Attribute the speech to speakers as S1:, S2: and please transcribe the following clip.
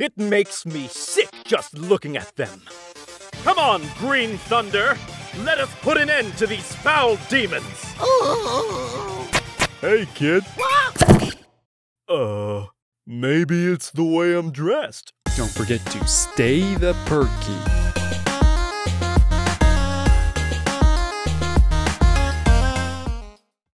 S1: It makes me sick just looking at them. Come on, Green Thunder! Let us put an end to these foul demons! Hey, kid. Uh, maybe it's the way I'm dressed.
S2: Don't forget to stay the perky.